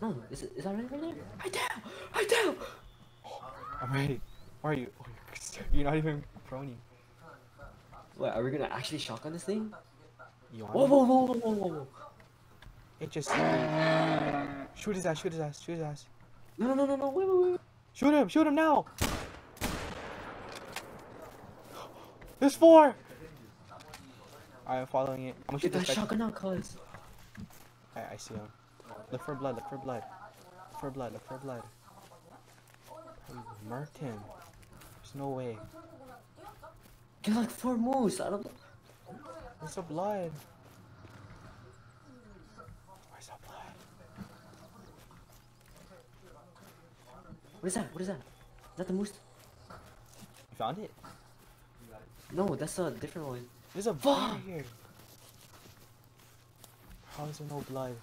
No, is it is that right right there? Right there! Right there! Oh, I'm ready. Where are you? Oh, you're not even prony. Wait, are we gonna actually shotgun this thing? You Whoa, whoa, whoa, whoa, whoa, whoa, whoa! It just shoot his ass, shoot his ass, shoot his ass. No, no, no, no, no! Wait, wait, wait! Shoot him, shoot him now. There's four. I'm following it. I'm gonna shoot Get that this guy. shotgun out, cuz. I, I see him. Look for blood, look for blood. Look for blood, look for blood. Murked him. There's no way. Get like four moves. I don't. Where's the blood? Where's the blood? What is that? What is that? Is that the moose? You found it? No, that's a different one. There's a blood here. How is there no blood?